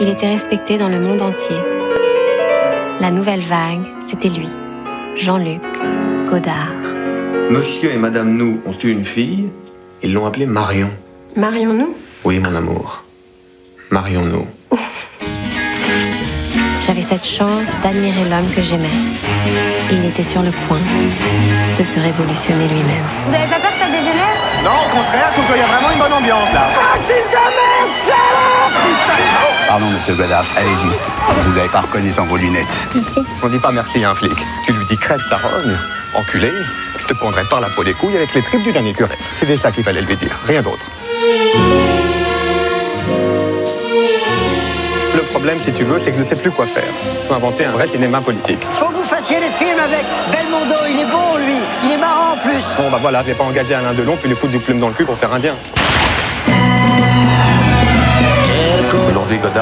Il était respecté dans le monde entier. La nouvelle vague, c'était lui, Jean-Luc Godard. Monsieur et Madame Nou ont eu une fille. Ils l'ont appelée Marion. Marions-nous Oui, mon amour. Marion Nou. J'avais cette chance d'admirer l'homme que j'aimais. Et il était sur le point de se révolutionner lui-même. Vous avez pas peur que ça dégénère? Non, au contraire, je trouve qu'il y a vraiment une bonne ambiance là. Pardon, monsieur Godard, allez-y. Je vous avais pas reconnu sans vos lunettes. Merci. On dit pas merci à un flic. Tu lui dis crève sa rogne. Enculé, je te prendrai par la peau des couilles avec les tripes du dernier curé. C'était ça qu'il fallait lui dire, rien d'autre. Le problème, si tu veux, c'est que je ne sais plus quoi faire. Il faut inventer un vrai cinéma politique. Faut que vous fassiez les films avec Belmondo, il est bon lui, il est marrant en plus. Bon, bah voilà, je vais pas engager Alain Delon puis lui foutre du plume dans le cul pour faire indien.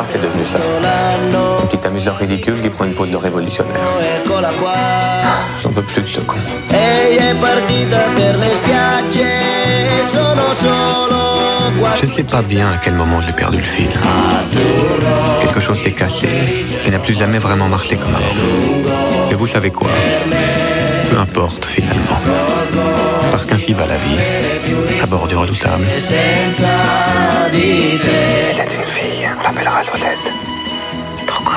C'est devenu ça. Un petit amuseur ridicule qui prend une peau de révolutionnaire. J'en peux plus de ce con. Je ne sais pas bien à quel moment j'ai perdu le fil. Quelque chose s'est cassé et n'a plus jamais vraiment marché comme avant. Et vous savez quoi? Peu importe finalement. Parce qu'ainsi va la vie, à bord du redoutable. On l'appellera Josette. Pourquoi?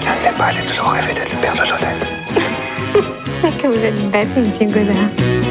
Je ne sais pas, j'ai toujours rêvé d'être le père de Josette. Que vous êtes bête, monsieur Godard.